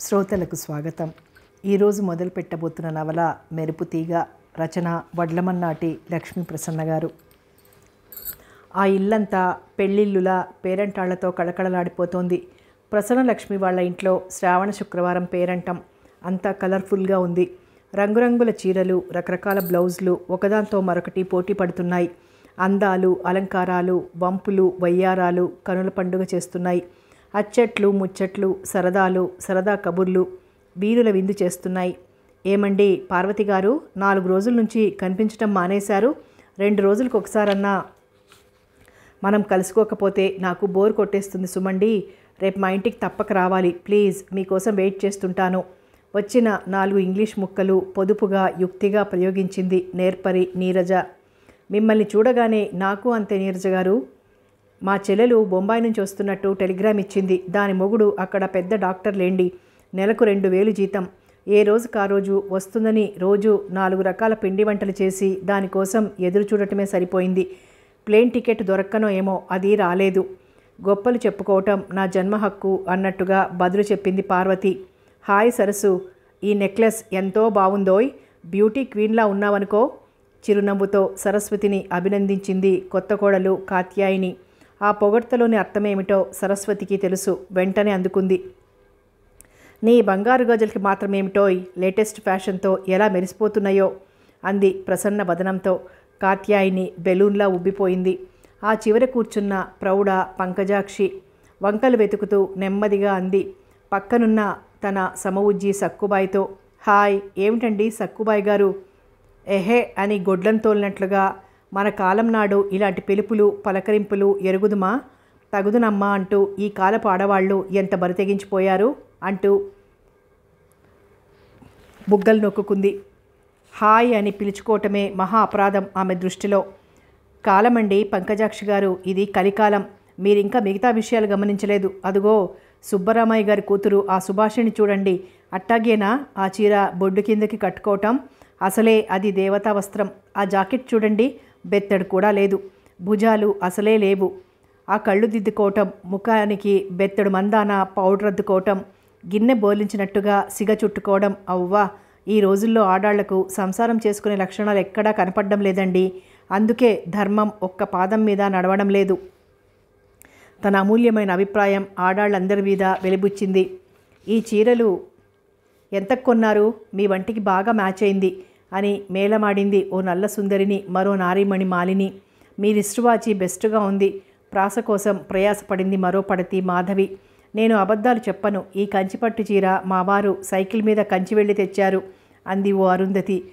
శ్రోతలకు స్వాగతం. ఈరోజు మొదలు పెట్టబోతున్న నవల మెరుపు తీగ రచన వడ్లమన్నాటి లక్ష్మీ ప్రసన్న గారు. ఆ ఇల్లంతా పెళ్ళిళ్ళులా పేరంటాళ్ళతో కళకళలాడిపోతోంది. ప్రసన్న లక్ష్మి వాళ్ళ ఇంట్లో శ్రావణ శుక్రవారం పేరంటం. అంతా కలర్ఫుల్గా ఉంది. రంగురంగుల చీరలు రకరకాల బ్లౌజులు ఒకదాంతో మరొకటి పోటీ పడుతున్నాయి. అందాలు అలంకారాలు వంపులు వయ్యారాలు కనుల పండుగ చేస్తున్నాయి. అచ్చట్లు ముచ్చట్లు సరదాలు సరదా కబుర్లు వీరుల విందు చేస్తున్నాయి. ఏమండి పార్వతి గారు? నాలుగు రోజుల నుంచి కనిపించడం మానేశారు. రెండు రోజులకు ఒకసారన్నా మనం కలుసుకోకపోతే నాకు బోర్ కొట్టేస్తుంది సుమండి. రేపు మా ఇంటికి తప్పక రావాలి. ప్లీజ్ మీకోసం వెయిట్ చేస్తుంటాను. వచ్చిన నాలుగు ఇంగ్లీష్ ముక్కలు పొదుపుగా యుక్తిగా ప్రయోగించింది నేర్పరి నీరజ. మిమ్మల్ని చూడగానే నాకు అంతే నీరజ గారు. మా చెల్లెలు బొంబాయి నుంచి వస్తున్నట్టు టెలిగ్రామ్ ఇచ్చింది. దాని మొగుడు అక్కడ పెద్ద డాక్టర్ లేండి. నెలకు రెండు వేలు జీతం. ఏ రోజుకు ఆ రోజు వస్తుందని రోజు నాలుగు రకాల పిండి వంటలు చేసి దానికోసం ఎదురు చూడటమే సరిపోయింది. ప్లేన్ టికెట్ దొరక్కనో ఏమో అది రాలేదు. గొప్పలు చెప్పుకోవటం నా జన్మ హక్కు అన్నట్టుగా బదులు చెప్పింది పార్వతి. హాయ్ సరసు ఈ నెక్లెస్ ఎంతో బాగుందోయ్ బ్యూటీ క్వీన్లా ఉన్నావనుకో? చిరునవ్వుతో సరస్వతిని అభినందించింది కొత్త కోడలు కాత్యాయిని. ఆ పొగడ్తలోని అర్థమేమిటో సరస్వతికి తెలుసు. వెంటనే అందుకుంది. నీ బంగారు గజలకి మాత్రమేమిటోయ్? లేటెస్ట్ ఫ్యాషన్తో ఎలా మెరిసిపోతున్నాయో? అంది ప్రసన్న వదనంతో. కాత్యాయిని బెలూన్లా ఉబ్బిపోయింది. ఆ చివర కూర్చున్న ప్రౌఢ పంకజాక్షి వంకలు వెతుకుతూ నెమ్మదిగా అంది. పక్కనున్న తన సమవుజ్జి సక్కుబాయితో హాయ్ ఏమిటండి సక్కుబాయి గారు ఎహే అని గొడ్లను తోలినట్లుగా మన కాలం నాడు ఇలాంటి పిలుపులు పలకరింపులు ఎరుగుదుమా? తగుదునమ్మా అంటూ ఈ కాలపు ఆడవాళ్ళు ఎంత బరితెగించిపోయారు అంటూ బుగ్గలు నొక్కుకుంది. హాయ్ అని పిలుచుకోవటమే మహా అపరాధం ఆమె దృష్టిలో. కాలమండి పంకజాక్షి గారు ఇది కలికాలం. మీరింకా మిగతా విషయాలు గమనించలేదు. అదుగో సుబ్బరామయ్య గారి కూతురు ఆ సుభాషిణి చూడండి. అట్టాగేనా? ఆ చీర బొడ్డు కిందకి కట్టుకోవటం? అసలే అది దేవతా వస్త్రం. ఆ జాకెట్ చూడండి. బెత్తడు కూడా లేదు. భుజాలు అసలే లేవు. ఆ కళ్ళు దిద్దుకోవటం ముఖానికి బెత్తడు మందాన పౌడర్ అద్దుకోవటం గిన్నె బోలించినట్టుగా సిగ చుట్టుకోవడం అవ్వా ఈ రోజుల్లో ఆడాళ్ళకు సంసారం చేసుకునే లక్షణాలు ఎక్కడా కనపడడం లేదండి. అందుకే ధర్మం ఒక్క పాదం మీద నడవడం లేదు. తన అమూల్యమైన అభిప్రాయం ఆడాళ్ళందరి మీద వెలిబుచ్చింది. ఈ చీరలు ఎంత కొన్నారు? మీ వంటికి బాగా మ్యాచ్ అయింది అని మేళమాడింది ఓ నల్ల సుందరిని మరో నారీమణి మాలిని. మీరిష్టువాచి బెస్ట్గా ఉంది. ప్రాస కోసం ప్రయాసపడింది మరో పడతి మాధవి. నేను అబద్ధాలు చెప్పను. ఈ కంచిపట్టు చీర మా వారు సైకిల్ మీద కంచి వెళ్ళి తెచ్చారు అంది ఓ అరుంధతి.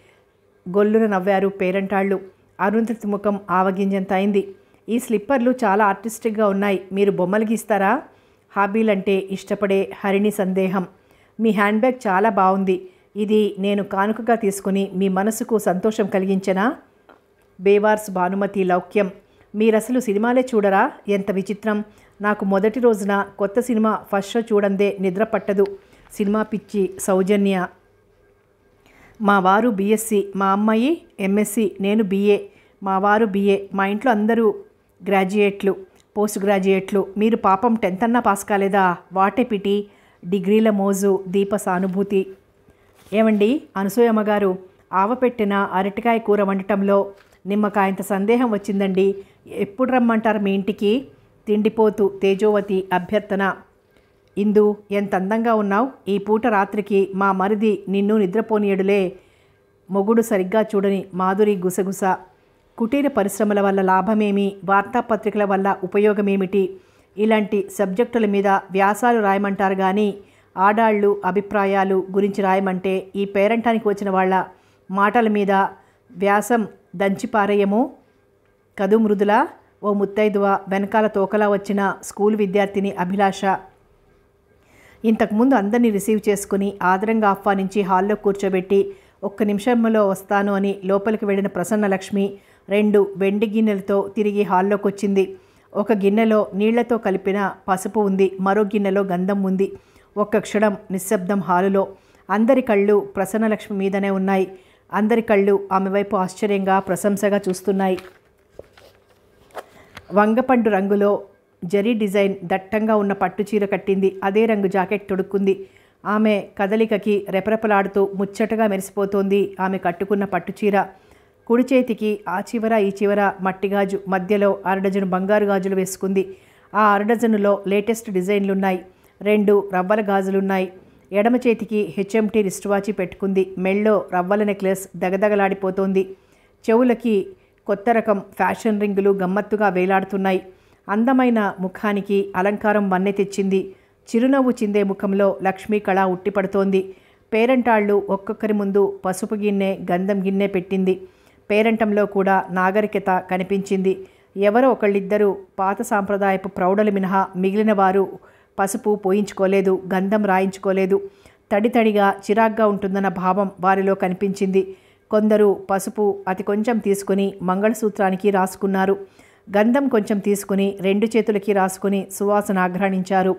గొల్లున నవ్వారు పేరంటాళ్ళు. అరుంధతి ముఖం ఆవగింజంత అయింది. ఈ స్లిప్పర్లు చాలా ఆర్టిస్టిక్గా ఉన్నాయి. మీరు బొమ్మలు గీస్తారా? హాబీలంటే ఇష్టపడే హరిణి సందేహం. మీ హ్యాండ్ బ్యాగ్ చాలా బాగుంది. ఇది నేను కానుకగా తీసుకుని మీ మనసుకు సంతోషం కలిగించనా? బేవార్స్ భానుమతి లౌక్యం. మీరసలు సినిమాలే చూడరా? ఎంత విచిత్రం. నాకు మొదటి రోజున కొత్త సినిమా ఫస్ట్ షో చూడందే నిద్ర పట్టదు. సినిమా పిచ్చి సౌజన్య. మా వారు బీఎస్సీ మా అమ్మాయి ఎంఎస్సి నేను బీఏ. మా వారు బీఏ. మా ఇంట్లో అందరూ గ్రాడ్యుయేట్లు పోస్ట్ గ్రాడ్యుయేట్లు. మీరు పాపం టెన్త్ అన్నా పాస్ కాలేదా? What a pity. డిగ్రీల మోజు దీప సానుభూతి. ఏమండి? అనసూయమ్మ గారు ఆవపెట్టిన అరటికాయ కూర వండటంలో నిమ్మకాయంత సందేహం వచ్చిందండి. ఎప్పుడు రమ్మంటారు మీ ఇంటికి? తిండిపోతూ తేజోవతి అభ్యర్థన. ఇందు ఎంత అందంగా ఉన్నావు? ఈ పూట రాత్రికి మా మరిది నిన్ను నిద్రపోనీయడులే. మొగుడు సరిగ్గా చూడని మాధురి గుసగుస. కుటీర పరిశ్రమల వల్ల లాభమేమి? వార్తాపత్రికల వల్ల ఉపయోగమేమిటి? ఇలాంటి సబ్జెక్టుల మీద వ్యాసాలు రాయమంటారు కానీ ఆడాళ్ళు అభిప్రాయాలు గురించి రాయమంటే ఈ పేరంటానికి వచ్చిన వాళ్ళ మాటల మీద వ్యాసం దంచిపారేయము. కదు మృదుల ఓ ముత్తైదువ వెనకాల తోకలా వచ్చిన స్కూల్ విద్యార్థిని అభిలాష. ఇంతకుముందు అందరినీ రిసీవ్ చేసుకుని ఆదరంగా ఆహ్వానించి హాల్లో కూర్చోబెట్టి ఒక్క నిమిషంలో వస్తాను అని లోపలికి వెళ్ళిన ప్రసన్న లక్ష్మి రెండు వెండి గిన్నెలతో తిరిగి హాల్లోకి వచ్చింది ఒక గిన్నెలో నీళ్ళతో కలిపిన పసుపు ఉంది మరో గిన్నెలో గంధం ఉంది. ఒక్క క్షణం నిశ్శబ్దం హాలులో అందరి కళ్ళు ప్రసన్నలక్ష్మి మీదనే ఉన్నాయి. అందరి కళ్ళు ఆమె వైపు ఆశ్చర్యంగా ప్రశంసగా చూస్తున్నాయి. వంగపండు రంగులో జరీ డిజైన్ దట్టంగా ఉన్న పట్టు చీర కట్టింది. అదే రంగు జాకెట్ తొడుక్కుంది. ఆమె కదలికకి రెపరెపలాడుతూ ముచ్చటగా మెరిసిపోతోంది ఆమె కట్టుకున్న పట్టు చీర. కుడి చేతికి ఆ చివర ఈ చివర మట్టిగాజు మధ్యలో అరడజను బంగారు గాజులు వేసుకుంది. ఆ అరడజనులో లేటెస్ట్ డిజైన్లున్నాయి. రెండు రవ్వల గాజులున్నాయి. ఎడమ చేతికి హెచ్ఎంటీ రిస్ట్ వాచి పెట్టుకుంది. మెళ్ళో రవ్వల నెక్లెస్ దగదగలాడిపోతోంది. చెవులకి కొత్త రకం ఫ్యాషన్ రింగులు గమ్మత్తుగా వేలాడుతున్నాయి. అందమైన ముఖానికి అలంకారం వన్నె తెచ్చింది. చిరునవ్వు చిందే ముఖంలో లక్ష్మీ కళ ఉట్టిపడుతోంది. పేరంటాళ్ళు ఒక్కొక్కరి ముందు పసుపు గిన్నె గంధం గిన్నె పెట్టింది. పేరంటంలో కూడా నాగరికత కనిపించింది. ఎవరో ఒకళ్ళిద్దరూ పాత సాంప్రదాయపు ప్రౌఢలు మినహా మిగిలిన వారు పసుపు పోయించుకోలేదు గంధం రాయించుకోలేదు. తడి తడిగా చిరాగ్గా ఉంటుందన్న భావం వారిలో కనిపించింది. కొందరు పసుపు అతి కొంచెం తీసుకుని మంగళసూత్రానికి రాసుకున్నారు. గంధం కొంచెం తీసుకుని రెండు చేతులకి రాసుకుని సువాసన ఆఘ్రాణించారు.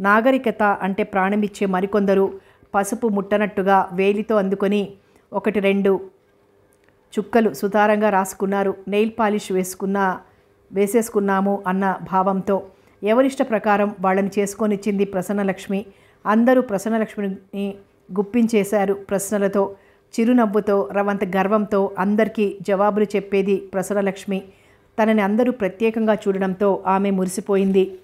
నాగరికత అంటే ప్రాణమిచ్చే మరికొందరు పసుపు ముట్టనట్టుగా వేలితో అందుకొని ఒకటి రెండు చుక్కలు సుతారంగా రాసుకున్నారు. నెయిల్ పాలిష్ వేసుకున్న వేసేసుకున్నాము అన్న భావంతో. ఎవరిష్ట ప్రకారం వాళ్ళని చేసుకొనిచ్చింది ప్రసన్నలక్ష్మి. అందరూ ప్రసన్నలక్ష్మిని గుప్పించేశారు ప్రశ్నలతో చిరునవ్వుతో రవంత గర్వంతో అందరికీ జవాబులు చెప్పేది ప్రసన్నలక్ష్మి. తనని అందరూ ప్రత్యేకంగా చూడడంతో ఆమె మురిసిపోయింది.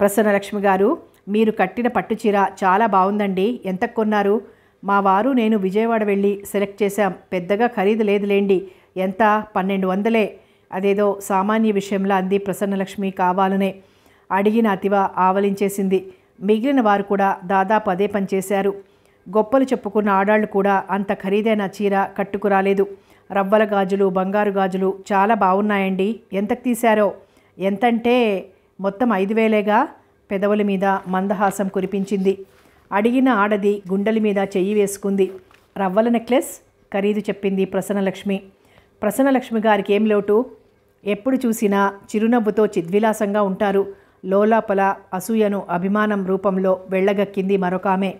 ప్రసన్నలక్ష్మి గారు మీరు కట్టిన పట్టుచీర చాలా బాగుందండి. ఎంత కొన్నారు? మా వారు నేను విజయవాడ వెళ్ళి సెలెక్ట్ చేశాం. పెద్దగా ఖరీదు లేదులేండి. ఎంత? పన్నెండు వందలే. అదేదో సామాన్య విషయంలో అంది ప్రసన్నలక్ష్మి కావాలనే. అడిగిన అతివ ఆవలించేసింది. మిగిలిన వారు కూడా దాదాపు అదే పనిచేశారు గొప్పలు చెప్పుకున్న ఆడాళ్ళు కూడా అంత ఖరీదైన చీర కట్టుకురాలేదు. రవ్వల గాజులు బంగారు గాజులు చాలా బాగున్నాయండి ఎంతకు తీశారో? ఎంతంటే మొత్తం ఐదు వేలేగా? పెదవుల మీద మందహాసం కురిపించింది. అడిగిన ఆడది గుండెల మీద చెయ్యి వేసుకుంది. రవ్వల నెక్లెస్? ఖరీదు చెప్పింది ప్రసన్నలక్ష్మి. ప్రసన్నలక్ష్మి గారికి ఏం లోటు? ఎప్పుడు చూసినా చిరునవ్వుతో చిద్విలాసంగా ఉంటారు. లోలాపల అసూయను అభిమానం రూపంలో వెళ్ళగక్కింది మరొక ఆమె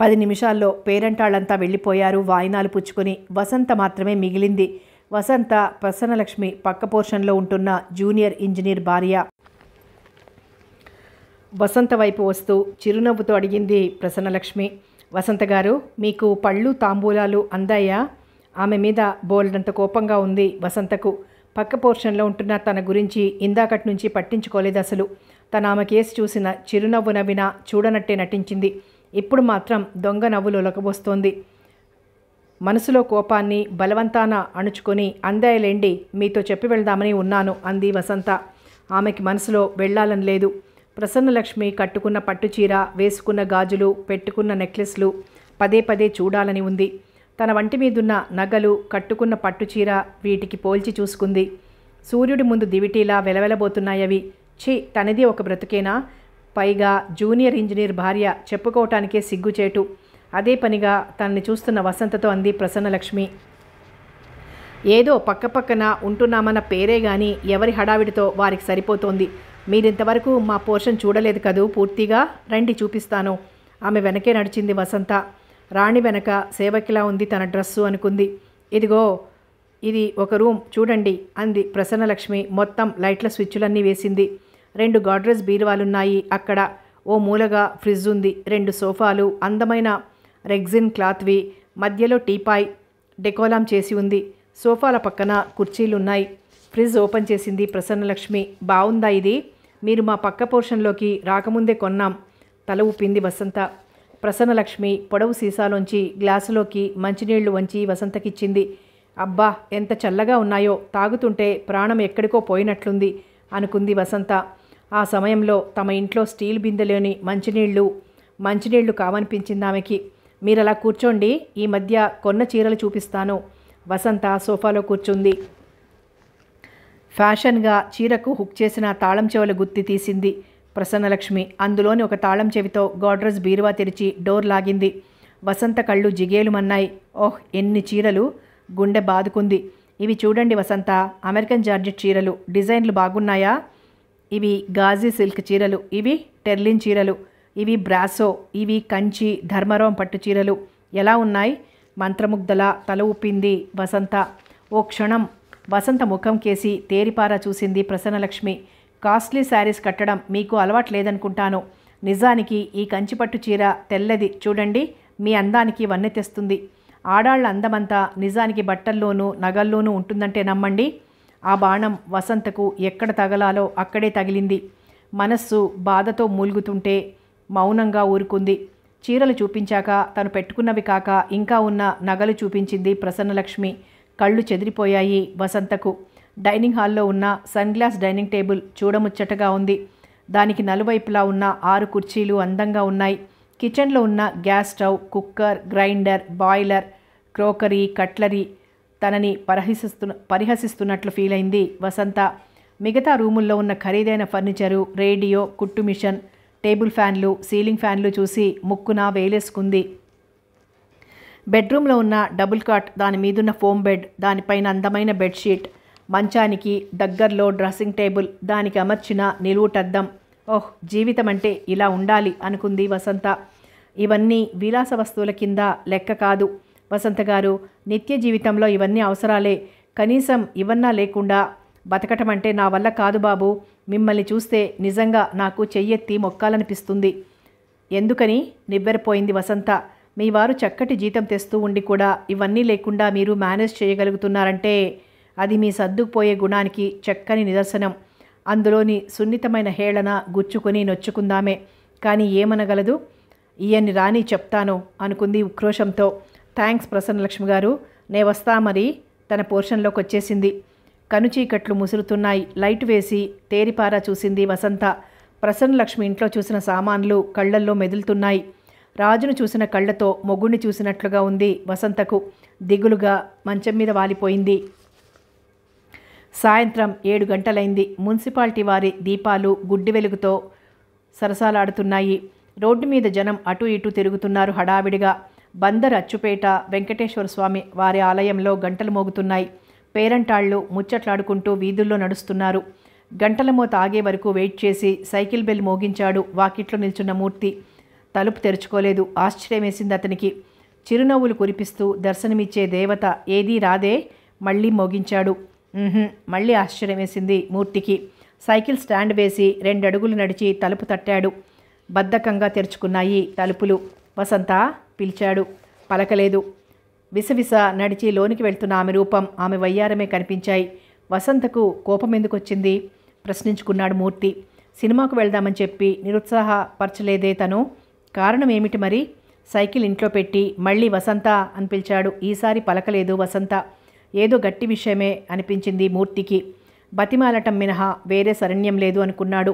పది నిమిషాల్లో పేరంటాళ్ళంతా వెళ్ళిపోయారు. వాయినాలు పుచ్చుకొని వసంత మాత్రమే మిగిలింది. వసంత ప్రసన్నలక్ష్మి పక్క పోర్షన్లో ఉంటున్న జూనియర్ ఇంజనీర్ భార్య. వసంత వైపు వస్తూ చిరునవ్వుతో అడిగింది ప్రసన్నలక్ష్మి. వసంత గారు మీకు పళ్ళు తాంబూలాలు అందాయా? ఆమె మీద బోల్డంత కోపంగా ఉంది వసంతకు. పక్క పోర్షన్లో ఉంటున్న తన గురించి ఇందాకటి నుంచి పట్టించుకోలేదు అసలు. తన ఆమె కేసు చూసిన చిరునవ్వు నవ్విన చూడనట్టే నటించింది. ఇప్పుడు మాత్రం దొంగ నవ్వులు ఉలకబోస్తోంది మనసులో కోపాన్ని బలవంతాన అణుచుకొని అందాయలేండి మీతో చెప్పి వెళ్దామని ఉన్నాను అంది వసంత. ఆమెకి మనసులో వెళ్ళాలని లేదు. ప్రసన్నలక్ష్మి కట్టుకున్న పట్టుచీర వేసుకున్న గాజులు పెట్టుకున్న నెక్లెస్లు పదే పదే చూడాలని ఉంది. తన వంటి మీదున్న నగలు కట్టుకున్న పట్టుచీర వీటికి పోల్చి చూసుకుంది. సూర్యుడి ముందు దివిటీలా వెలవెలబోతున్నాయవి. ఛీ తనది ఒక బ్రతుకేనా? పైగా జూనియర్ ఇంజనీర్ భార్య చెప్పుకోవటానికే సిగ్గుచేటు. అదే పనిగా తనని చూస్తున్న వసంతతో అంది ప్రసన్నలక్ష్మి. ఏదో పక్కపక్కన ఉంటున్నామన్న పేరే గాని ఎవరి హడావిడితో వారికి సరిపోతోంది. మీరింతవరకు మా పోర్షన్ చూడలేదు కదూ పూర్తిగా? రండి చూపిస్తాను. ఆమె వెనకే నడిచింది వసంత. రాణి వెనక సేవకిలా ఉంది తన డ్రస్సు అనుకుంది. ఇదిగో ఇది ఒక రూమ్ చూడండి అంది ప్రసన్నలక్ష్మి మొత్తం లైట్ల స్విచ్లన్నీ వేసింది. రెండు గాడ్రేజ్ బీరువాలున్నాయి అక్కడ. ఓ మూలగా ఫ్రిడ్జ్ ఉంది. రెండు సోఫాలు అందమైన రెగ్జిన్ క్లాత్వి మధ్యలో టీపాయ్ డెకోలాం చేసి ఉంది. సోఫాల పక్కన కుర్చీలున్నాయి. ఫ్రిడ్జ్ ఓపెన్ చేసింది ప్రసన్నలక్ష్మి. బాగుందా ఇది? మీరు మా పక్క పోర్షన్లోకి రాకముందే కొన్నాం. తల ఊపింది వసంత. ప్రసన్నలక్ష్మి పొడవు సీసాలోంచి గ్లాసులోకి మంచినీళ్ళు వంచి వసంతకిచ్చింది. అబ్బా ఎంత చల్లగా ఉన్నాయో తాగుతుంటే ప్రాణం ఎక్కడికో పోయినట్లుంది అనుకుంది వసంత. ఆ సమయంలో తమ ఇంట్లో స్టీల్ బిందెలోని మంచినీళ్ళు మంచినీళ్ళు కావనిపించింది ఆమెకి. మీరు అలా కూర్చోండి ఈ మధ్య కొన్న చీరలు చూపిస్తాను వసంత సోఫాలో కూర్చుంది. ఫ్యాషన్గా చీరకు హుక్ చేసిన తాళం చెవుల గుత్తి తీసింది. ప్రసన్నలక్ష్మి. అందులోని ఒక తాళం చెవితో గోడ్రజ్ బీరువా తెరిచి డోర్ లాగింది. వసంత కళ్ళు జిగేలుమన్నాయి ఓహ్ ఎన్ని చీరలు. గుండె బాదుకుంది. ఇవి చూడండి వసంత. అమెరికన్ జార్జెట్ చీరలు. డిజైన్లు బాగున్నాయా? ఇవి గాజీ సిల్క్ చీరలు. ఇవి టెర్లిన్ చీరలు. ఇవి బ్రాసో. ఇవి కంచి ధర్మరం పట్టు చీరలు. ఎలా ఉన్నాయి? మంత్రముగ్ధలా తల ఊపింది వసంత. ఓ క్షణం. వసంత ముఖం కేసి తేరిపారా చూసింది ప్రసన్నలక్ష్మి. కాస్ట్లీ శారీస్ కట్టడం మీకు అలవాటు లేదనుకుంటాను నిజానికి ఈ కంచిపట్టు చీర తెల్లది. చూడండి మీ అందానికి వన్నె తెస్తుంది ఆడాళ్ళ అందమంతా నిజానికి బట్టల్లోనూ నగల్లోనూ ఉంటుందంటే నమ్మండి. ఆ బాణం వసంతకు ఎక్కడ తగలాలో అక్కడే తగిలింది. మనస్సు బాధతో మూలుగుతుంటే మౌనంగా ఊరుకుంది. చీరలు చూపించాక తను పెట్టుకున్నవి కాక ఇంకా ఉన్న నగలు చూపించింది ప్రసన్నలక్ష్మి. కళ్ళు చెదిరిపోయాయి వసంతకు. డైనింగ్ హాల్లో ఉన్న సన్ గ్లాస్ డైనింగ్ టేబుల్ చూడముచ్చటగా ఉంది. దానికి నలువైపులా ఉన్న ఆరు కుర్చీలు అందంగా ఉన్నాయి. కిచెన్లో ఉన్న gas stove cooker grinder boiler crockery cutlery తనని పరిహసిస్తున్న పరిహసిస్తున్నట్లు ఫీల్ అయింది వసంత. మిగతా రూముల్లో ఉన్న ఖరీదైన ఫర్నిచరు రేడియో కుట్టు మిషన్ టేబుల్ ఫ్యాన్లు సీలింగ్ ఫ్యాన్లు చూసి ముక్కున వేలేసుకుంది. బెడ్రూమ్లో ఉన్న డబుల్ కాట్ దాని మీదున్న ఫోమ్ బెడ్ దానిపైన అందమైన బెడ్షీట్ మంచానికి దగ్గరలో డ్రెస్సింగ్ టేబుల్ దానికి అమర్చిన నిలువుటద్దం. ఓహ్ జీవితం అంటే ఇలా ఉండాలి అనుకుంది వసంత. ఇవన్నీ విలాస వస్తువుల కింద లెక్క కాదు. వసంత గారు నిత్య జీవితంలో ఇవన్నీ అవసరాలే. కనీసం ఇవన్నా లేకుండా బతకటం అంటే నా వల్ల కాదు బాబు. మిమ్మల్ని చూస్తే నిజంగా నాకు చెయ్యెత్తి మొక్కాలనిపిస్తుంది. ఎందుకని? నివ్వెరపోయింది వసంత. మీ వారు చక్కటి జీతం తెస్తూ ఉండి కూడా ఇవన్నీ లేకుండా మీరు మేనేజ్ చేయగలుగుతున్నారంటే అది మీ సర్దుకుపోయే గుణానికి చక్కని నిదర్శనం. అందులోని సున్నితమైన హేళన గుచ్చుకొని నొచ్చుకుందామే. కానీ ఏమనగలదు? ఈయన్ని రాని చెప్తాను అనుకుంది ఉక్రోషంతో. థ్యాంక్స్ ప్రసన్నలక్ష్మి గారు. నే వస్తా మరి. తన పోర్షన్లోకి వచ్చేసింది. కనుచీకట్లు ముసురుతున్నాయి. లైట్ వేసి తేరిపారా చూసింది వసంత. ప్రసన్నలక్ష్మి ఇంట్లో చూసిన సామాన్లు కళ్ళల్లో మెదులుతున్నాయి. రాజును చూసిన కళ్ళతో మొగుణ్ణి చూసినట్లుగా ఉంది వసంతకు. దిగులుగా మంచం మీద వాలిపోయింది. సాయంత్రం ఏడు గంటలైంది. మున్సిపాలిటీ వారి దీపాలు గుడ్డి వెలుగుతో సరసాలాడుతున్నాయి. రోడ్డు మీద జనం అటు ఇటు తిరుగుతున్నారు హడావిడిగా. బందర్ అచ్చుపేట వెంకటేశ్వర స్వామి వారి ఆలయంలో గంటలు మోగుతున్నాయి. పేరంటాళ్ళు ముచ్చట్లాడుకుంటూ వీధుల్లో నడుస్తున్నారు. గంటల తాగే ఆగే వరకు వెయిట్ చేసి సైకిల్ బెల్ మోగించాడు. వాకిట్లో నిల్చున్న మూర్తి తలుపు తెరుచుకోలేదు. ఆశ్చర్యమేసింది అతనికి. చిరునవ్వులు కురిపిస్తూ దర్శనమిచ్చే దేవత ఏదీ రాదే మళ్ళీ మోగించాడు. మళ్ళీ ఆశ్చర్యం వేసింది మూర్తికి. సైకిల్ స్టాండ్ వేసి రెండడుగులు నడిచి తలుపు తట్టాడు. బద్ధకంగా తెరుచుకున్నాయి తలుపులు. వసంత పిలిచాడు. పలకలేదు. విసవిస నడిచి లోనికి వెళ్తున్న ఆమె రూపం ఆమె వయ్యారమే కనిపించాయి. వసంతకు కోపం ఎందుకొచ్చింది? ప్రశ్నించుకున్నాడు మూర్తి. సినిమాకు వెళ్దామని చెప్పి నిరుత్సాహపరచలేదే తను. కారణం ఏమిటి మరి? సైకిల్ ఇంట్లో పెట్టి మళ్ళీ వసంత అని పిలిచాడు. ఈసారి పలకలేదు వసంత. ఏదో గట్టి విషయమే అనిపించింది మూర్తికి. బతిమాలటం మినహా వేరే శరణ్యం లేదు అనుకున్నాడు.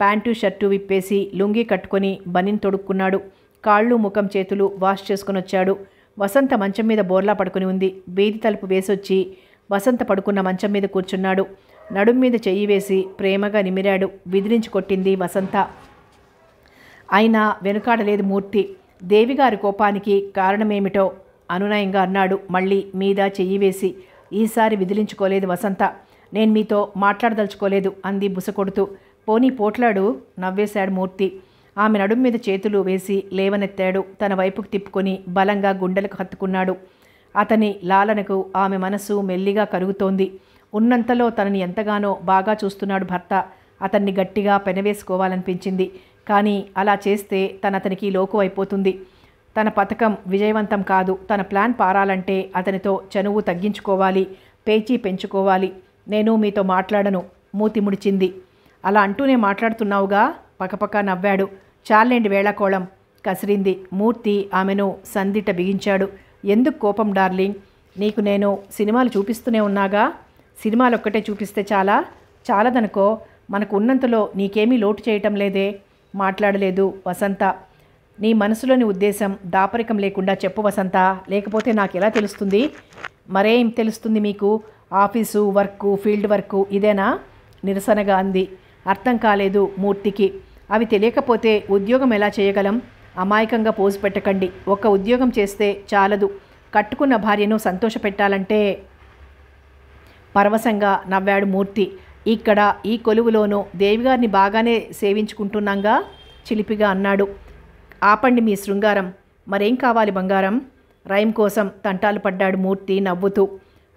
ప్యాంటు షర్టు విప్పేసి లుంగీ కట్టుకొని బనిన్ తొడుక్కున్నాడు. కాళ్ళు ముఖం చేతులు వాష్ చేసుకుని వచ్చాడు వసంత మంచం మీద బోర్లా పడుకుని ఉంది. వీధి తలుపు వేసొచ్చి వసంత పడుకున్న మంచం మీద కూర్చున్నాడు. నడుం మీద చెయ్యి వేసి ప్రేమగా నిమిరాడు. విదిరించి కొట్టింది వసంత. అయినా వెనుకాడలేదు మూర్తి. దేవిగారి కోపానికి కారణమేమిటో అనునయంగా అన్నాడు. మళ్ళీ మీద చెయ్యి వేసి ఈసారి విదిలించుకోలేదు వసంత. నేను మీతో మాట్లాడదలుచుకోలేదు అంది బుసకొడుతూ. పోనీ పోట్లాడు నవ్వేశాడు మూర్తి. ఆమె నడుము మీద చేతులు వేసి లేవనెత్తాడు. తన వైపుకు తిప్పుకొని బలంగా గుండెలకు హత్తుకున్నాడు. అతని లాలనకు ఆమె మనసు మెల్లిగా కరుగుతోంది. ఉన్నంతలో తనని ఎంతగానో బాగా చూస్తున్నాడు భర్త. అతన్ని గట్టిగా పెనవేసుకోవాలనిపించింది. కానీ అలా చేస్తే తన అతనికి లోకు అయిపోతుంది తన పథకం విజయవంతం కాదు. తన ప్లాన్ పారాలంటే అతనితో చనువు తగ్గించుకోవాలి పేచీ పెంచుకోవాలి. నేను మీతో మాట్లాడను మూతి ముడిచింది. అలా అంటూనే మాట్లాడుతున్నావుగా? పకపక నవ్వాడు. చాలేండి వేళాకోళం కసిరింది. మూర్తి ఆమెను సందిట బిగించాడు. ఎందుకు కోపం డార్లింగ్? నీకు నేను సినిమాలు చూపిస్తూనే ఉన్నాగా? సినిమాలు ఒక్కటే చూపిస్తే చాలా? చాలదనుకో మనకు ఉన్నంతలో నీకేమీ లోటు చేయటం లేదే. మాట్లాడలేదు వసంత. నీ మనసులోని ఉద్దేశం దాపరికం లేకుండా చెప్పు వసంత. లేకపోతే నాకు ఎలా తెలుస్తుంది? మరేం తెలుస్తుంది మీకు? ఆఫీసు వర్కు ఫీల్డ్ వర్కు ఇదేనా? నిరసనగా అంది. అర్థం కాలేదు మూర్తికి. అవి తెలియకపోతే ఉద్యోగం ఎలా చేయగలం? అమాయకంగా పోజు పెట్టకండి. ఒక ఉద్యోగం చేస్తే చాలదు. కట్టుకున్న భార్యను సంతోషపెట్టాలంటే పరవశంగా నవ్వాడు మూర్తి. ఇక్కడ ఈ కొలువులోనూ దేవిగారిని బాగానే సేవించుకుంటున్నాగా? చిలిపిగా అన్నాడు. ఆపండి మీ శృంగారం. మరేం కావాలి బంగారం? రైమ్ కోసం తంటాలు పడ్డాడు మూర్తి నవ్వుతూ.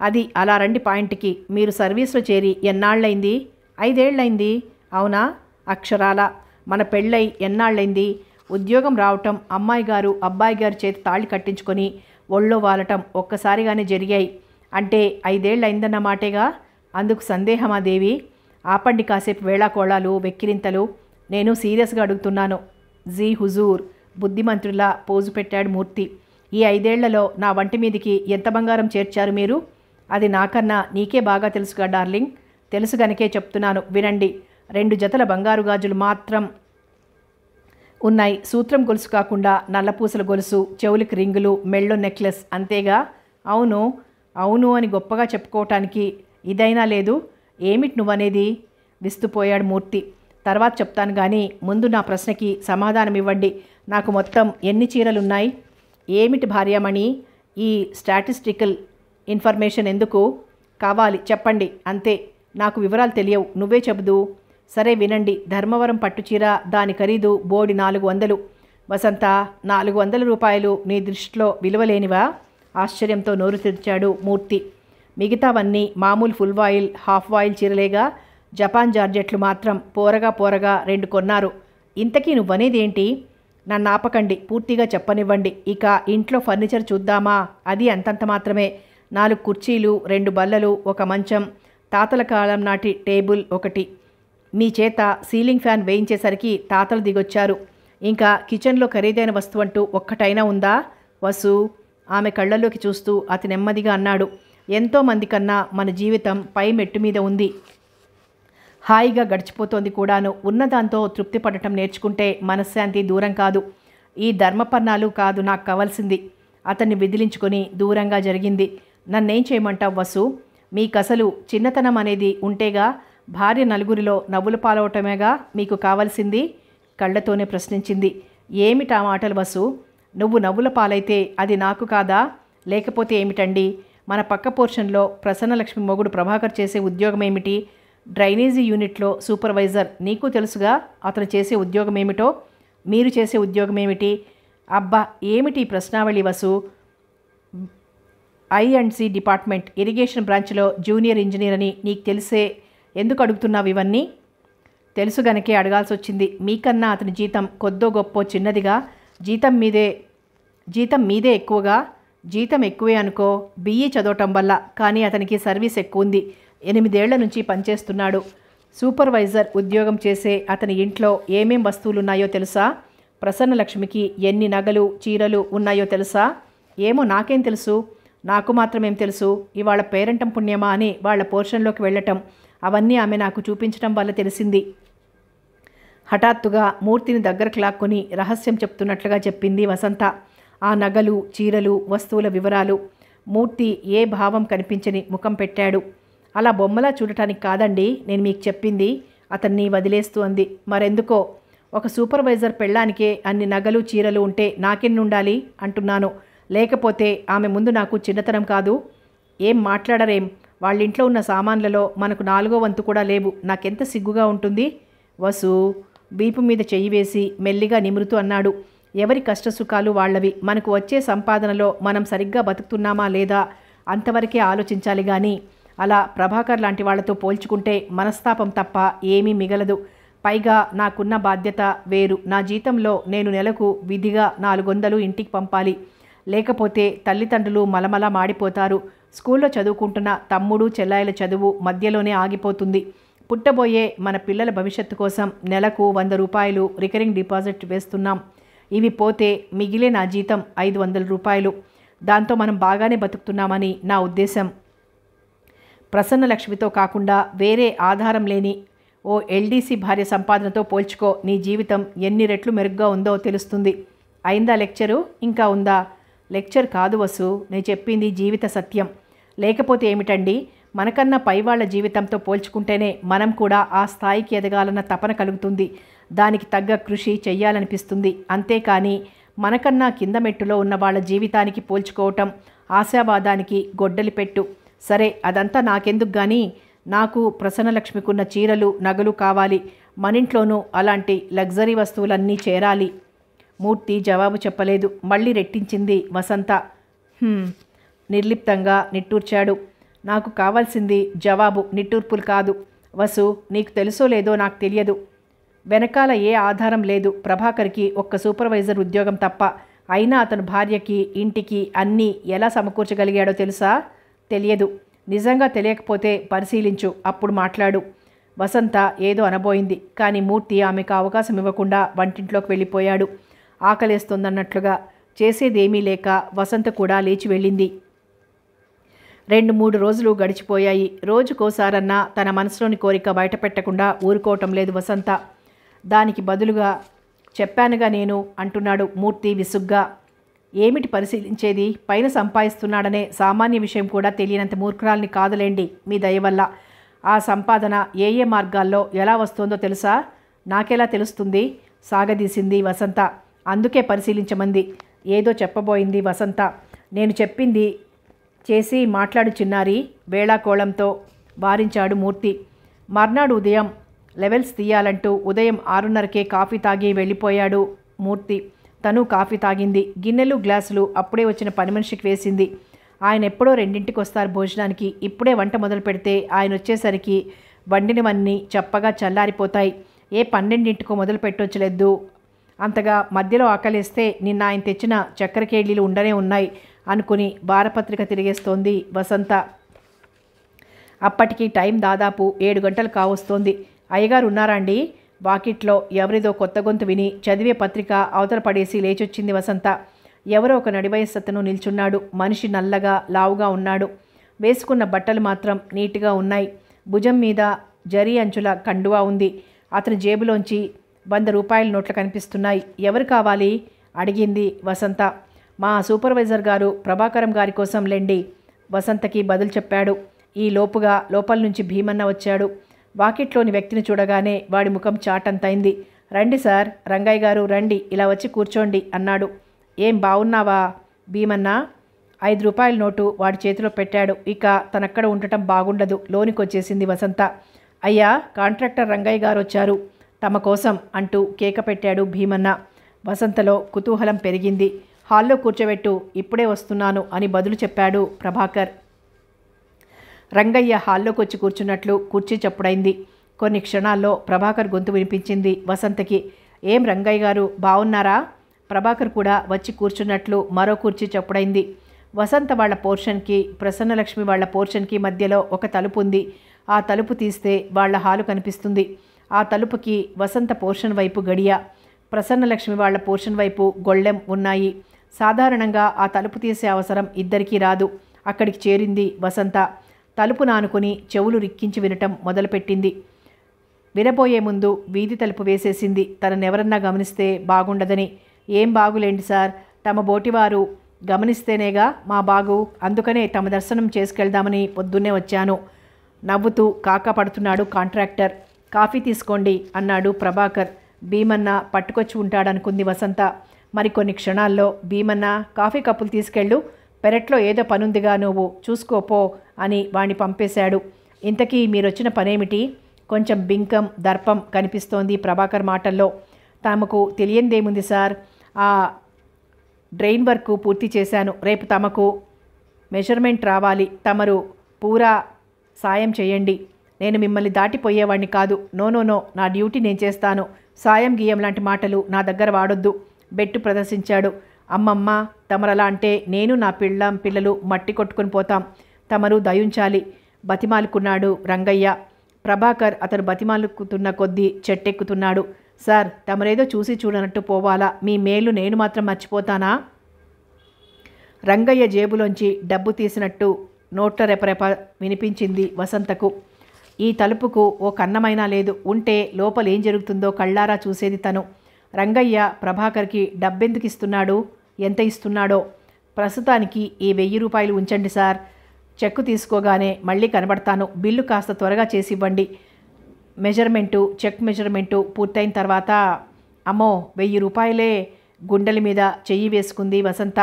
అది అలా రండి పాయింట్కి. మీరు సర్వీస్లో చేరి ఎన్నాళ్ళైంది ఐదేళ్ళైంది అవునా? అక్షరాల. మన పెళ్ళై ఎన్నాళ్ళైంది ఉద్యోగం రావటం అమ్మాయి గారు అబ్బాయి గారు చేతి తాళి కట్టించుకొని ఒళ్ళో వాలటం ఒక్కసారిగానే జరిగాయి. అంటే ఐదేళ్ళు మాటేగా? అందుకు సందేహమా దేవి? ఆపండి కాసేపు వేళాకోళాలు వెక్కిరింతలు. నేను సీరియస్గా అడుగుతున్నాను. జీ హుజూర్ బుద్ధిమంతుడిలా పోజు పెట్టాడు మూర్తి. ఈ ఐదేళ్ళలో నా వంటి మీదికి ఎంత బంగారం చేర్చారు మీరు? అది నాకన్నా నీకే బాగా తెలుసుగా డార్లింగ్. తెలుసు గనకే చెప్తున్నాను వినండి. రెండు జతల బంగారు గాజులు మాత్రం ఉన్నాయి. సూత్రం గొలుసు కాకుండా నల్లపూసల గొలుసు చెవులకి రింగులు మెళ్ళో నెక్లెస్ అంతేగా? అవును అవును అని గొప్పగా చెప్పుకోవటానికి ఇదైనా లేదు. ఏమిటి నువ్వనేది? విస్తుపోయాడు మూర్తి. తర్వాత చెప్తాను కానీ ముందు నా ప్రశ్నకి సమాధానం ఇవ్వండి. నాకు మొత్తం ఎన్ని చీరలున్నాయి? ఏమిటి భార్యమణి? ఈ స్టాటిస్టికల్ ఇన్ఫర్మేషన్ ఎందుకు? కావాలి చెప్పండి. అంతే. నాకు వివరాలు తెలియవు. నువ్వే చెబుదు. సరే వినండి. ధర్మవరం పట్టు చీర దాని ఖరీదు బోడి నాలుగు వందలు. వసంత నాలుగు వందల రూపాయలు నీ దృష్టిలో విలువలేనివా? ఆశ్చర్యంతో నోరు తెరిచాడు మూర్తి. మిగతావన్నీ మామూలు ఫుల్ వాయిల్ హాఫ్ వాయిల్ చీరలేగా? జపాన్ జార్జెట్లు మాత్రం పోరగా పోరగా రెండు కొన్నారు. ఇంతకీ నువ్వనేదేంటి? నన్ను ఆపకండి పూర్తిగా చెప్పనివ్వండి. ఇక ఇంట్లో ఫర్నిచర్ చూద్దామా? అది అంతంత మాత్రమే. నాలుగు కుర్చీలు రెండు బల్లలు ఒక మంచం తాతల కాలం నాటి టేబుల్ ఒకటి. మీ చేత సీలింగ్ ఫ్యాన్ వేయించేసరికి తాతలు దిగొచ్చారు. ఇంకా కిచెన్లో ఖరీదైన వస్తువు అంటూ ఒక్కటైనా ఉందా? వసు ఆమె కళ్ళల్లోకి చూస్తూ అతి నెమ్మదిగా అన్నాడు. ఎంతోమంది కన్నా మన జీవితం పై మెట్టు మీద ఉంది. హాయిగా గడిచిపోతోంది కూడాను. ఉన్నదాంతో తృప్తి పడటం నేర్చుకుంటే మనశ్శాంతి దూరం కాదు. ఈ ధర్మపర్ణాలు కాదు నాకు కావాల్సింది. అతన్ని విదిలించుకొని దూరంగా జరిగింది. నన్నేం చేయమంటావు వసు? మీకసలు చిన్నతనం అనేది ఉంటేగా భార్య నలుగురిలో నవ్వులు పాలవటమేగా మీకు కావాల్సింది? కళ్ళతోనే ప్రశ్నించింది. ఏమిటా మాటలు వసు? నువ్వు నవ్వుల పాలైతే అది నాకు కాదా? లేకపోతే ఏమిటండి? మన పక్క పోర్షన్లో ప్రసన్నలక్ష్మి మొగుడు ప్రభాకర్ చేసే ఉద్యోగం ఏమిటి డ్రైనేజీ యూనిట్లో సూపర్వైజర్ నీకు తెలుసుగా అతను చేసే ఉద్యోగం ఏమిటో మీరు చేసే ఉద్యోగం ఏమిటి అబ్బా ఏమిటి ప్రశ్నావళి Vasu? I and C department irrigation బ్రాంచ్లో జూనియర్ ఇంజనీర్ అని నీకు తెలిసే ఎందుకు అడుగుతున్నావు ఇవన్నీ? తెలుసు గనకే అడగాల్సి వచ్చింది మీకన్నా అతని జీతం కొద్దో గొప్పో చిన్నదిగా జీతం మీదే జీతం మీదే ఎక్కువగా జీతం ఎక్కువే అనుకో బిఈ చదవటం వల్ల కానీ అతనికి సర్వీస్ ఎక్కువ ఉంది ఎనిమిదేళ్ళ నుంచి పనిచేస్తున్నాడు. సూపర్వైజర్ ఉద్యోగం చేసే అతని ఇంట్లో ఏమేం వస్తువులున్నాయో తెలుసా? ప్రసన్నలక్ష్మికి ఎన్ని నగలు చీరలు ఉన్నాయో తెలుసా? ఏమో నాకేం తెలుసు. నాకు మాత్రమేం తెలుసు. ఇవాళ పేరంటం పుణ్యమా అని వాళ్ళ పోర్షన్లోకి వెళ్ళటం. అవన్నీ ఆమె నాకు చూపించడం వల్ల తెలిసింది. హఠాత్తుగా మూర్తిని దగ్గరకు లాక్కొని రహస్యం చెప్తున్నట్లుగా చెప్పింది వసంత. ఆ నగలు చీరలు వస్తువుల వివరాలు. మూర్తి ఏ భావం కనిపించని ముఖం పెట్టాడు. అలా బొమ్మలా చూడటానికి కాదండి నేను మీకు చెప్పింది. అతన్ని వదిలేస్తూ అంది. మరెందుకో? ఒక సూపర్వైజర్ పెళ్ళానికే అన్ని నగలు చీరలు ఉంటే నాకెన్ని ఉండాలి అంటున్నాను. లేకపోతే ఆమె ముందు నాకు చిన్నతనం కాదు. ఏం మాట్లాడరేం? వాళ్ళ ఇంట్లో ఉన్న సామాన్లలో మనకు నాలుగో వంతు కూడా లేవు. నాకెంత సిగ్గుగా ఉంటుంది? వసు వీపు మీద చెయ్యి వేసి మెల్లిగా నిమురుతూ అన్నాడు. ఎవరి కష్టసుఖాలు వాళ్ళవి? మనకు వచ్చే సంపాదనలో మనం సరిగ్గా బతుకుతున్నామా లేదా? అంతవరకే ఆలోచించాలి కానీ అలా ప్రభాకర్ లాంటి వాళ్ళతో పోల్చుకుంటే మనస్తాపం తప్ప ఏమీ మిగలదు. పైగా నాకున్న బాధ్యత వేరు. నా జీతంలో నేను నెలకు విధిగా నాలుగొందలు ఇంటికి పంపాలి. లేకపోతే తల్లిదండ్రులు మలమల మాడిపోతారు. స్కూల్లో చదువుకుంటున్న తమ్ముడు చెల్లాయిల చదువు మధ్యలోనే ఆగిపోతుంది. పుట్టబోయే మన పిల్లల భవిష్యత్తు కోసం నెలకు వంద రూపాయలు రికరింగ్ డిపాజిట్ వేస్తున్నాం. ఇవి పోతే మిగిలే నా జీతం ఐదు వందల రూపాయలు. దాంతో మనం బాగానే బతుకుతున్నామని నా ఉద్దేశం. ప్రసన్న లక్ష్మితో కాకుండా వేరే ఆధారం లేని ఓ ఎల్డీసీ భార్య సంపాదనతో పోల్చుకో నీ జీవితం ఎన్ని రెట్లు మెరుగ్గా ఉందో తెలుస్తుంది. అయిందా లెక్చరు? ఇంకా ఉందా? లెక్చర్ కాదు వసు నేను చెప్పింది జీవిత సత్యం. లేకపోతే ఏమిటండి? మనకన్నా పైవాళ్ళ జీవితంతో పోల్చుకుంటేనే మనం కూడా ఆ స్థాయికి ఎదగాలన్న తపన కలుగుతుంది. దానికి తగ్గ కృషి చెయ్యాలనిపిస్తుంది. అంతేకాని మనకన్నా కింద మెట్టులో ఉన్న వాళ్ళ జీవితానికి పోల్చుకోవటం ఆశావాదానికి గొడ్డలి పెట్టు సరే అదంతా నాకెందుకు కానీ నాకు ప్రసన్నలక్ష్మికున్న చీరలు నగలు కావాలి. మనింట్లోనూ అలాంటి లగ్జరీ వస్తువులన్నీ చేరాలి. మూర్తి జవాబు చెప్పలేదు. మళ్ళీ రెట్టించింది వసంత. నిర్లిప్తంగా నిట్టూర్చాడు. నాకు కావాల్సింది జవాబు నిట్టూర్పులు కాదు. వసు నీకు తెలుసో లేదో నాకు తెలియదు. వెనకాల ఏ ఆధారం లేదు. ప్రభాకర్కి ఒక్క సూపర్వైజర్ ఉద్యోగం తప్ప. అయినా అతను భార్యకి ఇంటికి అన్నీ ఎలా సమకూర్చగలిగాడో తెలుసా? తెలియదు. నిజంగా తెలియకపోతే పరిశీలించు అప్పుడు మాట్లాడు. వసంత ఏదో అనబోయింది కానీ మూర్తి ఆమెకు అవకాశం ఇవ్వకుండా వంటింట్లోకి వెళ్ళిపోయాడు. ఆకలేస్తోందన్నట్లుగా చేసేదేమీ లేక వసంత కూడా లేచి వెళ్ళింది. రెండు మూడు రోజులు గడిచిపోయాయి. రోజుకోసారన్నా తన మనసులోని కోరిక బయటపెట్టకుండా ఊరుకోవటం లేదు వసంత. దానికి బదులుగా చెప్పానుగా నేను అంటున్నాడు మూర్తి విసుగ్గా. ఏమిటి పరిశీలించేది? పైన సంపాదిస్తున్నాడనే సామాన్య విషయం కూడా తెలియనంత మూర్ఖురాల్ని కాదులేండి మీ దయ వల్ల. ఆ సంపాదన ఏ ఏ మార్గాల్లో ఎలా వస్తుందో తెలుసా? నాకెలా తెలుస్తుంది? సాగదీసింది వసంత. అందుకే పరిశీలించమంది. ఏదో చెప్పబోయింది వసంత. నేను చెప్పింది చేసి మాట్లాడు చిన్నారి వేళాకోళంతో వారించాడు మూర్తి. మర్నాడు ఉదయం లెవెల్స్ తీయాలంటూ ఉదయం ఆరున్నరకే కాఫీ తాగి వెళ్ళిపోయాడు మూర్తి. తను కాఫీ తాగింది. గిన్నెలు గ్లాసులు అప్పుడే వచ్చిన పని మనిషికి వేసింది. ఆయన ఎప్పుడో రెండింటికి వస్తారు భోజనానికి. ఇప్పుడే వంట మొదలు పెడితే ఆయన వచ్చేసరికి వండినవన్నీ చప్పగా చల్లారిపోతాయి. ఏ పన్నెండింటికో మొదలు పెట్టొచ్చలేదు. అంతగా మధ్యలో ఆకలిస్తే నిన్న ఆయన తెచ్చిన చక్కెర కేళీలు ఉండనే ఉన్నాయి అనుకుని వారపత్రిక తిరిగేస్తోంది వసంత. అప్పటికి టైం దాదాపు ఏడు గంటలు కావస్తోంది. అయ్యగారు ఉన్నారా అండి? వాకిట్లో ఎవరిదో కొత్త గొంతు విని చదివే పత్రిక అవతల పడేసి లేచొచ్చింది వసంత. ఎవరో ఒక నడివయస్సతను నిల్చున్నాడు. మనిషి నల్లగా లావుగా ఉన్నాడు. వేసుకున్న బట్టలు మాత్రం నీట్గా ఉన్నాయి. భుజం మీద జరీ అంచుల కండువా ఉంది. అతని జేబులోంచి వంద రూపాయల నోట్లు కనిపిస్తున్నాయి. ఎవరు కావాలి? అడిగింది వసంత. మా సూపర్వైజర్ గారు ప్రభాకరం గారి కోసం లెండి. వసంతకి బదులు చెప్పాడు. ఈ లోపుగా లోపల నుంచి భీమన్న వచ్చాడు. వాకిట్లోని వ్యక్తిని చూడగానే వాడి ముఖం చాటంతైంది. రండి సార్ రంగయ్య గారు రండి ఇలా వచ్చి కూర్చోండి అన్నాడు. ఏం బాగున్నావా భీమన్నా? ఐదు రూపాయల నోటు వాడి చేతిలో పెట్టాడు. ఇక తనక్కడ ఉండటం బాగుండదు. లోనికి వచ్చేసింది వసంత. అయ్యా కాంట్రాక్టర్ రంగయ్య గారు వచ్చారు. తమ కోసం అంటూ కేక పెట్టాడు భీమన్న. వసంతలో కుతూహలం పెరిగింది. హాల్లో కూర్చోబెట్టు ఇప్పుడే వస్తున్నాను అని బదులు చెప్పాడు ప్రభాకర్. రంగయ్య హాల్లోకి వచ్చి కూర్చున్నట్లు కుర్చీ చప్పుడైంది. కొన్ని క్షణాల్లో ప్రభాకర్ గొంతు వినిపించింది వసంతకి. ఏం రంగయ్య గారు బాగున్నారా ప్రభాకర్ కూడా వచ్చి కూర్చున్నట్లు మరో కుర్చీ చప్పుడైంది. వసంత వాళ్ళ పోర్షన్కి ప్రసన్నలక్ష్మి వాళ్ళ పోర్షన్కి మధ్యలో ఒక తలుపు ఉంది. ఆ తలుపు తీస్తే వాళ్ళ హాలు కనిపిస్తుంది. ఆ తలుపుకి వసంత పోర్షన్ వైపు గడియ ప్రసన్నలక్ష్మి వాళ్ళ పోర్షన్ వైపు గొళ్ళెం ఉన్నాయి. సాధారణంగా ఆ తలుపు తీసే అవసరం ఇద్దరికీ రాదు. అక్కడికి చేరింది వసంత. తలుపు నానుకుని చెవులు రిక్కించి వినటం మొదలుపెట్టింది. వినబోయే ముందు వీధి తలుపు వేసేసింది. తననెవరన్నా గమనిస్తే బాగుండదని. ఏం బాగులేండి సార్. తమ బోటివారు గమనిస్తేనేగా మా బాగు. అందుకనే తమ దర్శనం చేసుకెళ్దామని పొద్దున్నే వచ్చాను. నవ్వుతూ కాక పడుతున్నాడు కాంట్రాక్టర్. కాఫీ తీసుకోండి అన్నాడు ప్రభాకర్. భీమన్న పట్టుకొచ్చి ఉంటాడనుకుంది వసంత. మరికొన్ని క్షణాల్లో భీమన్న కాఫీ కప్పులు తీసుకెళ్ళు. పెరట్లో ఏదో పనుందిగా నువ్వు చూసుకోపో అని వాణ్ణి పంపేశాడు. ఇంతకీ మీరొచ్చిన పనేమిటి? కొంచెం బింకం దర్పం కనిపిస్తోంది ప్రభాకర్ మాటల్లో. తమకు తెలియందేముంది సార్? ఆ డ్రైన్ వర్క్ పూర్తి చేశాను. రేపు తమకు మెజర్మెంట్ రావాలి. తమరు పూరా సాయం చేయండి. నేను మిమ్మల్ని దాటిపోయేవాడిని కాదు. నో నో నో నా డ్యూటీ నేను చేస్తాను. సాయం గీయం లాంటి మాటలు నా దగ్గర వాడొద్దు. బెట్టు ప్రదర్శించాడు. అమ్మమ్మ తమరలా అంటే నేను నా పిళ్ళం పిల్లలు మట్టి కొట్టుకొని పోతాం. తమరు దయుంచాలి. బతిమాలుకున్నాడు రంగయ్య. ప్రభాకర్ అతను బతిమాలుకుతున్న కొద్దీ చెట్టెక్కుతున్నాడు. సార్ తమరేదో చూసి చూడనట్టు పోవాలా? మీ మేలు నేను మాత్రం మర్చిపోతానా? రంగయ్య జేబులోంచి డబ్బు తీసినట్టు నోట్ల రెపరెప వినిపించింది వసంతకు. ఈ తలుపుకు ఓ కన్నమైనా లేదు. ఉంటే లోపల ఏం జరుగుతుందో కళ్ళారా చూసేది తను. రంగయ్య ప్రభాకర్కి డబ్బెందుకు ఇస్తున్నాడు? ఎంత ఇస్తున్నాడో? ప్రస్తుతానికి ఈ వెయ్యి రూపాయలు ఉంచండి సార్. చెక్కు తీసుకోగానే మళ్ళీ కనబడతాను. బిల్లు కాస్త త్వరగా చేసి ఇవ్వండి. మెజర్మెంటు చెక్ మెజర్మెంటు పూర్తయిన తర్వాత అమ్మో వెయ్యి రూపాయలే గుండెల మీద చెయ్యి వేసుకుంది వసంత.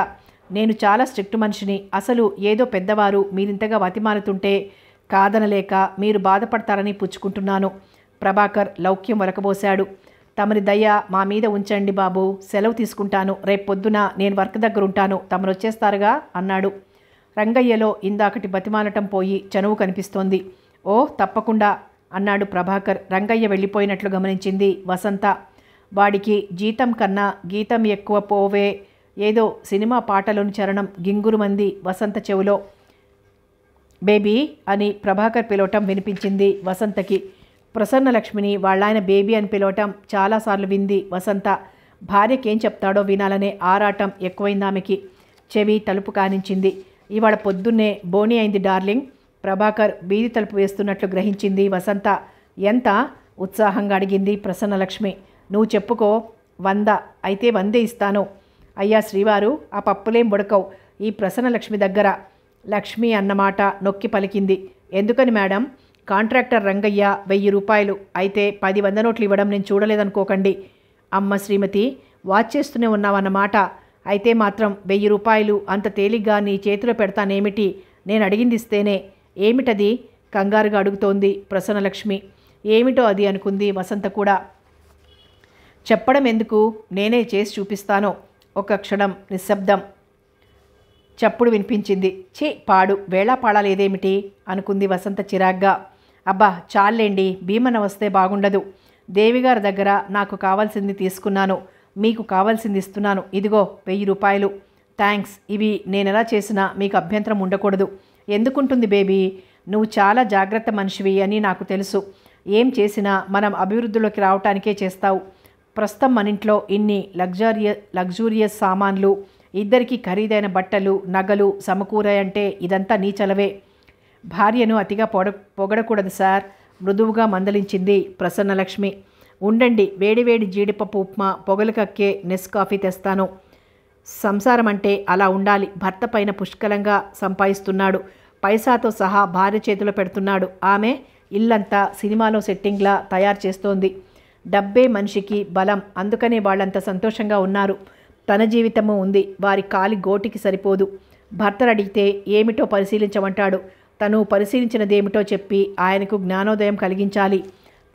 నేను చాలా స్ట్రిక్ట్ మనిషిని. అసలు ఏదో పెద్దవారు మీరింతగా వతిమాలుతుంటే కాదనలేక మీరు బాధపడతారని పుచ్చుకుంటున్నాను. ప్రభాకర్ లౌక్యం వరకబోశాడు. తమరి దయ మా మీద ఉంచండి బాబు. సెలవు తీసుకుంటాను. రేపు పొద్దున నేను వర్క్ దగ్గర ఉంటాను. తమరు వచ్చేస్తారుగా? అన్నాడు. రంగయ్యలో ఇందాకటి బతిమాలటం పోయి చనువు కనిపిస్తోంది. ఓ తప్పకుండా అన్నాడు ప్రభాకర్. రంగయ్య వెళ్ళిపోయినట్లు గమనించింది వసంత. వాడికి జీతం కన్నా గీతం ఎక్కువ పోవే. ఏదో సినిమా పాటలోని చరణం గింగురుమంది వసంత చెవులో. బేబీ అని ప్రభాకర్ పిలవటం వినిపించింది వసంతకి. ప్రసన్నలక్ష్మిని వాళ్ళాయన బేబీ అని పిలవటం చాలాసార్లు వింది వసంత. భార్యకేం చెప్తాడో వినాలనే ఆరాటం ఎక్కువైంది ఆమెకి చెవి తలుపు కానించింది. ఇవాళ పొద్దున్నే బోని అయింది డార్లింగ్. ప్రభాకర్ బీది తలుపు వేస్తున్నట్లు గ్రహించింది వసంత. ఎంత? ఉత్సాహంగా అడిగింది ప్రసన్నలక్ష్మి. నువ్వు చెప్పుకో వంద. అయితే వందే ఇస్తాను. అయ్యా శ్రీవారు ఆ పప్పులేం ఉడకవు ఈ ప్రసన్నలక్ష్మి దగ్గర. లక్ష్మి అన్నమాట నొక్కి పలికింది. ఎందుకని మేడం? కాంట్రాక్టర్ రంగయ్య వెయ్యి రూపాయలు. అయితే పది వంద నోట్లు ఇవ్వడం నేను చూడలేదనుకోకండి. అమ్మ శ్రీమతి వాచ్ చేస్తూనే ఉన్నావన్నమాట. అయితే మాత్రం వెయ్యి రూపాయలు అంత తేలిగ్గా నీ చేతిలో పెడతానేమిటి? నేను అడిగింది ఇస్తేనే ఏమిటది? కంగారుగా అడుగుతోంది ప్రసన్నలక్ష్మి. ఏమిటో అది అనుకుంది వసంత కూడా. చెప్పడం ఎందుకు? నేనే చేసి చూపిస్తాను. ఒక క్షణం నిశ్శబ్దం. చప్పుడు వినిపించింది. ఛీ పాడు. వేళాపాడా లేదేమిటి అనుకుంది వసంత చిరాగ్గా. అబ్బా చాలేండి భీమన వస్తే బాగుండదు. దేవిగారి దగ్గర నాకు కావాల్సింది తీసుకున్నాను. మీకు కావాల్సింది ఇస్తున్నాను. ఇదిగో వెయ్యి రూపాయలు. థ్యాంక్స్ ఇవి నేనెలా చేసినా మీకు అభ్యంతరం ఉండకూడదు. ఎందుకుంటుంది బేబీ? నువ్వు చాలా జాగ్రత్త మనిషివి అని నాకు తెలుసు. ఏం చేసినా మనం అభివృద్ధిలోకి రావటానికే చేస్తావు. ప్రస్తుతం మన ఇంట్లో ఇన్ని లగ్జరియ లగ్జూరియస్ సామాన్లు ఇద్దరికీ ఖరీదైన బట్టలు నగలు సమకూరాయంటే ఇదంతా నీ చలవే. భార్యను అతిగా పొడ పొగడకూడదు సార్. మృదువుగా మందలించింది ప్రసన్నలక్ష్మి. ఉండండి వేడివేడి జీడిపప్పు ఉప్మా పొగలు కక్కే నెస్ కాఫీ తెస్తాను. సంసారం అంటే అలా ఉండాలి. భర్త పైన పుష్కలంగా సంపాదిస్తున్నాడు. పైసాతో సహా భార్య చేతిలో పెడుతున్నాడు. ఆమె ఇల్లంతా సినిమాలో సెట్టింగ్లా తయారు చేస్తోంది. డబ్బే మనిషికి బలం. అందుకనే వాళ్ళంత సంతోషంగా ఉన్నారు. తన జీవితము ఉంది. వారి కాలి గోటికి సరిపోదు. భర్తను అడిగితే ఏమిటో పరిశీలించమంటాడు. తను పరిశీలించినదేమిటో చెప్పి ఆయనకు జ్ఞానోదయం కలిగించాలి.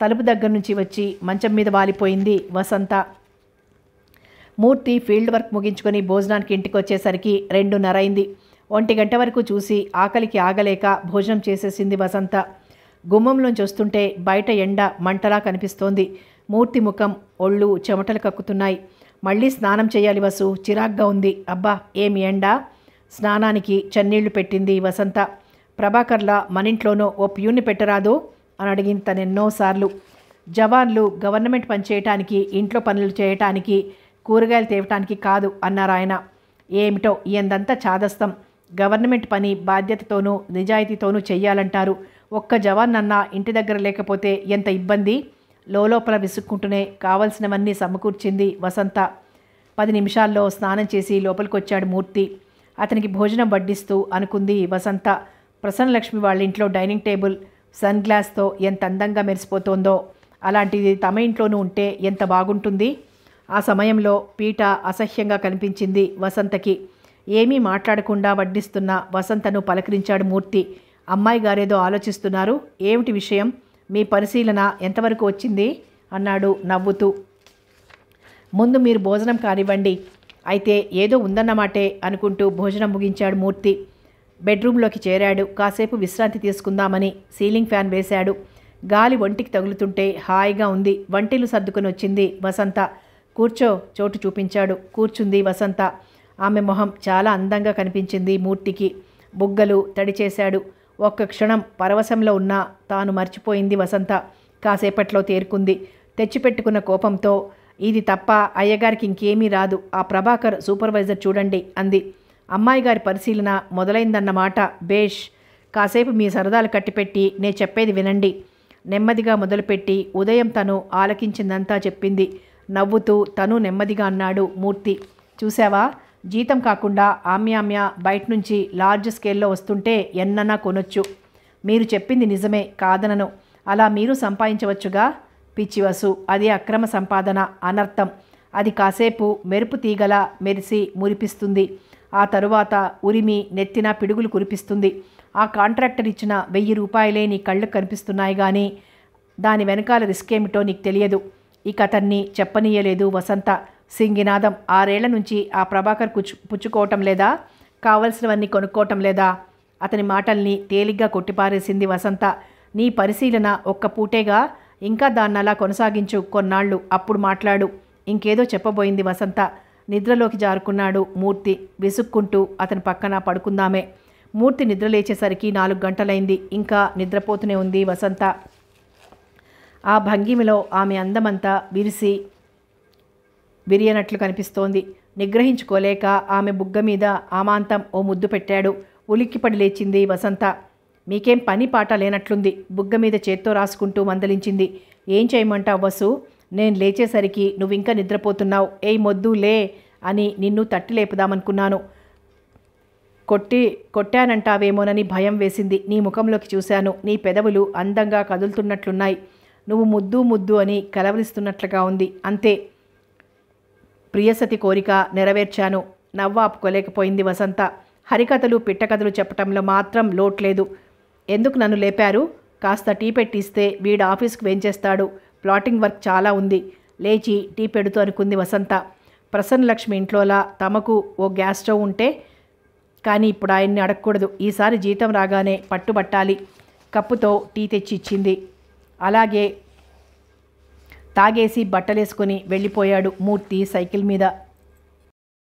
తలుపు దగ్గర నుంచి వచ్చి మంచం మీద వాలిపోయింది వసంత. మూర్తి ఫీల్డ్ వర్క్ ముగించుకొని భోజనానికి ఇంటికి వచ్చేసరికి రెండున్నరైంది ఒంటి గంట వరకు చూసి ఆకలికి ఆగలేక భోజనం చేసేసింది వసంత. గుమ్మంలోంచి వస్తుంటే బయట ఎండ మంటలా కనిపిస్తోంది. మూర్తి ముఖం ఒళ్ళు చెమటలు కక్కుతున్నాయి. మళ్ళీ స్నానం చేయాలి వసు చిరాగ్గా ఉంది. అబ్బా ఏమి ఎండ? స్నానానికి చన్నీళ్ళు పెట్టింది వసంత. ప్రభాకర్లా మనింట్లోనో ఓ ప్యూన్ని పెట్టరాదు అని అడిగింది తను ఎన్నోసార్లు జవాన్లు గవర్నమెంట్ పని చేయటానికి ఇంట్లో పనులు చేయటానికి కూరగాయలు తేవటానికి కాదు అన్నారు ఆయన. ఏమిటో ఎందంతా చాదస్తం. గవర్నమెంట్ పని బాధ్యతతోనూ నిజాయితీతోనూ చెయ్యాలంటారు. ఒక్క జవాన్ అన్నా ఇంటి దగ్గర లేకపోతే ఎంత ఇబ్బంది? లోపల విసుక్కుంటూనే కావలసినవన్నీ సమకూర్చింది వసంత. పది నిమిషాల్లో స్నానం చేసి లోపలికొచ్చాడు మూర్తి. అతనికి భోజనం వడ్డిస్తూ అనుకుంది వసంత. ప్రసన్నలక్ష్మి వాళ్ళ ఇంట్లో డైనింగ్ టేబుల్ సన్ గ్లాస్తో ఎంత అందంగా మెరిసిపోతోందో. అలాంటిది తమ ఇంట్లోనూ ఉంటే ఎంత బాగుంటుంది? ఆ సమయంలో పీట అసహ్యంగా కనిపించింది వసంతకి. ఏమీ మాట్లాడకుండా వడ్డిస్తున్న వసంతను పలకరించాడు మూర్తి. అమ్మాయి గారేదో ఆలోచిస్తున్నారు. ఏమిటి విషయం? మీ పరిశీలన ఎంతవరకు వచ్చింది? అన్నాడు నవ్వుతూ. ముందు మీరు భోజనం కానివ్వండి. అయితే ఏదో ఉందన్నమాటే అనుకుంటూ భోజనం ముగించాడు మూర్తి. బెడ్రూమ్లోకి చేరాడు. కాసేపు విశ్రాంతి తీసుకుందామని సీలింగ్ ఫ్యాన్ వేశాడు. గాలి ఒంటికి తగులుతుంటే హాయిగా ఉంది. వంటిలు సర్దుకుని వచ్చింది వసంత. కూర్చో చోటు చూపించాడు. కూర్చుంది వసంత. ఆమె మొహం చాలా అందంగా కనిపించింది మూర్తికి. బుగ్గలు తడి చేశాడు ఒక్క క్షణం పరవశంలో ఉన్న తాను మర్చిపోయింది వసంత. కాసేపట్లో తేరుకుంది. తెచ్చిపెట్టుకున్న కోపంతో ఇది తప్ప అయ్యగారికి ఇంకేమీ రాదు. ఆ ప్రభాకర్ సూపర్వైజర్ చూడండి అంది. అమ్మాయి గారి పరిశీలన మొదలైందన్నమాట బేష్. కాసేపు మీ సరదాలు కట్టిపెట్టి నే చెప్పేది వినండి. నెమ్మదిగా మొదలుపెట్టి ఉదయం తను ఆలకించిందంతా చెప్పింది. నవ్వుతూ తను నెమ్మదిగా అన్నాడు మూర్తి. చూసావా జీతం కాకుండా ఆమ్యామ్య బయట నుంచి లార్జ్ స్కేల్లో వస్తుంటే ఎన్నన్నా కొనొచ్చు. మీరు చెప్పింది నిజమే కాదనను. అలా మీరు సంపాదించవచ్చుగా? పిచ్చివసు అది అక్రమ సంపాదన అనర్థం. అది కాసేపు మెరుపు తీగల మెరిసి మురిపిస్తుంది. ఆ తరువాత ఉరిమి నెత్తిన పిడుగులు కురిపిస్తుంది. ఆ కాంట్రాక్టర్ ఇచ్చిన వెయ్యి రూపాయలే నీ కళ్ళు కనిపిస్తున్నాయి కానీ దాని వెనకాల రిస్క్ ఏమిటో నీకు తెలియదు. ఇక అతన్ని చెప్పనీయలేదు వసంత. సింగినాదం ఆరేళ్ళ నుంచి ఆ ప్రభాకర్ పుచ్చు పుచ్చుకోవటం లేదా? కావలసినవన్నీ కొనుక్కోవటం లేదా? అతని మాటల్ని తేలిగ్గా కొట్టిపారేసింది వసంత. నీ పరిశీలన ఒక్క పూటేగా? ఇంకా దాన్ని అలా కొనసాగించు కొన్నాళ్ళు అప్పుడు మాట్లాడు. ఇంకేదో చెప్పబోయింది వసంత. నిద్రలోకి జారుకున్నాడు మూర్తి. విసుక్కుంటూ అతని పక్కన పడుకుందామే. మూర్తి నిద్ర లేచేసరికి నాలుగు గంటలైంది. ఇంకా నిద్రపోతూనే ఉంది వసంత. ఆ భంగిమలో ఆమె అందమంతా విరిసి విరియనట్లు కనిపిస్తోంది. నిగ్రహించుకోలేక ఆమె బుగ్గ మీద ఆమాంతం ఓ ముద్దు పెట్టాడు. ఉలిక్కిపడి లేచింది వసంత. మీకేం పని పాట లేనట్లుంది. బుగ్గ మీద చేత్తో రాసుకుంటూ మందలించింది. ఏం చేయమంటావు వసు? నేను లేచేసరికి నువ్వు ఇంకా నిద్రపోతున్నావు. ఏయ్ మొద్దు లే అని నిన్ను తట్టి లేపుదామనుకున్నాను కొట్టి కొట్టానంటావేమోనని భయం వేసింది. నీ ముఖంలోకి చూశాను. నీ పెదవులు అందంగా కదులుతున్నట్లున్నాయి. నువ్వు ముద్దు ముద్దు అని కలవరిస్తున్నట్లుగా ఉంది. అంతే. ప్రియసతి కోరిక నెరవేర్చాను. నవ్వు ఆపుకోలేకపోయింది వసంత. హరికథలు పిట్టకథలు చెప్పటంలో మాత్రం లోట్లేదు ఎందుకు నన్ను లేపారు? కాస్త టీ పెట్టిస్తే వీడు ఆఫీస్కి వేంచేస్తాడు. ప్లాటింగ్ వర్క్ చాలా ఉంది. లేచి టీ పెడుతూ అనుకుంది వసంత. ప్రసన్నలక్ష్మి ఇంట్లోలా తమకు ఓ గ్యాస్ స్టవ్ ఉంటే కానీ ఇప్పుడు ఆయన్ని అడగకూడదు. ఈసారి జీతం రాగానే పట్టుబట్టాలి కప్పుతో టీ తెచ్చి ఇచ్చింది. అలాగే తాగేసి బట్టలేసుకుని వెళ్ళిపోయాడు మూర్తి సైకిల్ మీద.